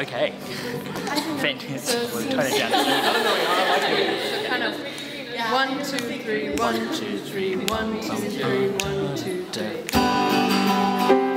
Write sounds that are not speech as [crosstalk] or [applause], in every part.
Okay. Fantastic. So- tone it down. So kind of one, two, three, one, two, three, one, two, three, one, two, three.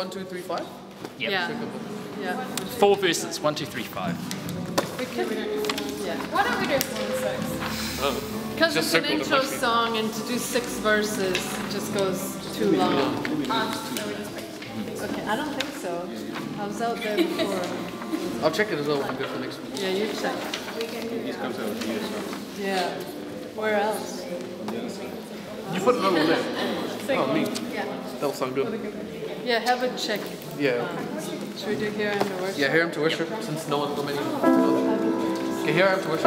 One, two, three, five? Yep. Yeah, yeah. Four verses. One, two, three, five. We could, yeah. Why don't we do one six? Because Just it's an intro song and to do six verses just goes too long. Ah, okay, I don't think so. I was out there before. I'll check it as well when I go for the next one. Yeah, you check. Yeah. Where else? You put another one there. Oh, me. Yeah. That'll sound good. Yeah, have a check. Yeah. Should we do here and the worship? Yeah, hear him to worship since no one's coming. many. Okay, here I am to worship.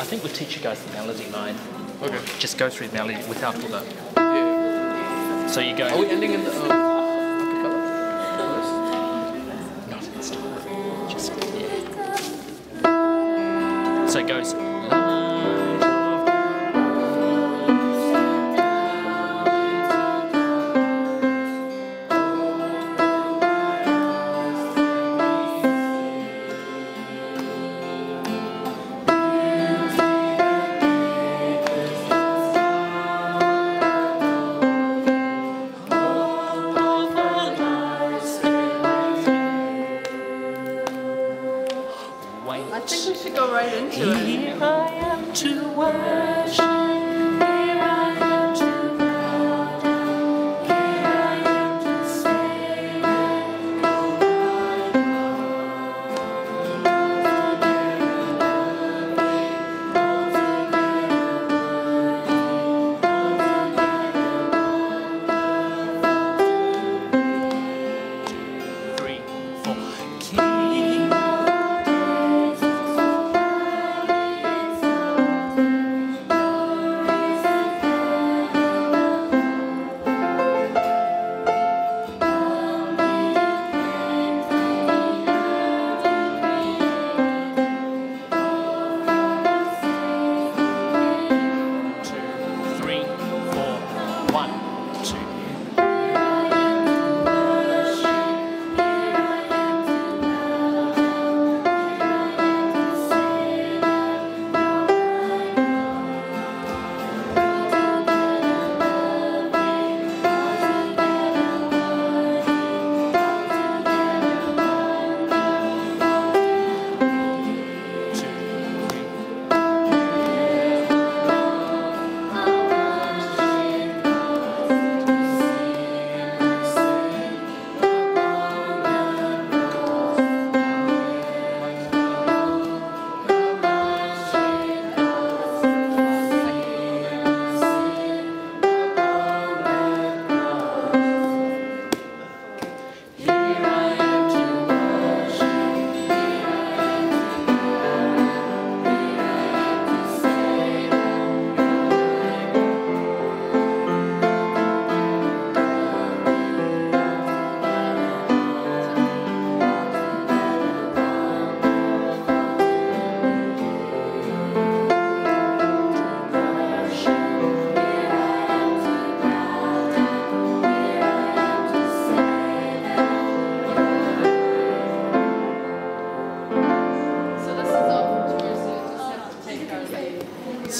I think we'll teach you guys the melody line. Okay. Just go through the melody without all the. Yeah. So you go. Are go. we ending in the um. Not in the style. Just yeah. So it goes.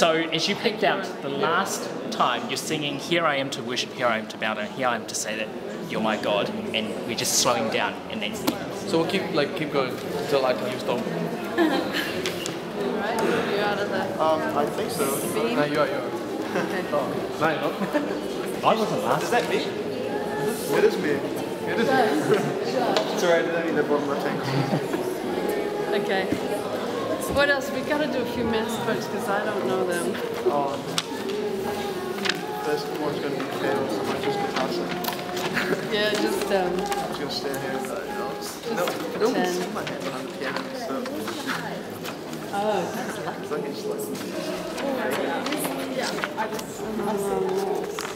So as you picked out the last time, you're singing "Here I am to worship, here I am to bow down, here I am to say that you're my God," and we're just slowing down, and that's the end. So we'll keep like keep going until I tell you stop. Right? You're out of that. Um, I think so. No, you are, you are. Okay. No, you're not. I wasn't last. Is that me? It is me. It is. me. Sorry, I didn't mean to bump my thing. Okay. So what else? We gotta do a few mass folks because I don't know them. Um, this one's gonna be chaos. I might just get past it. [laughs] Yeah, just um, I'm just gonna stand here and you know, just, no, I don't pretend. see my hand behind the piano, so oh, that's lucky. it's like it's like. Um,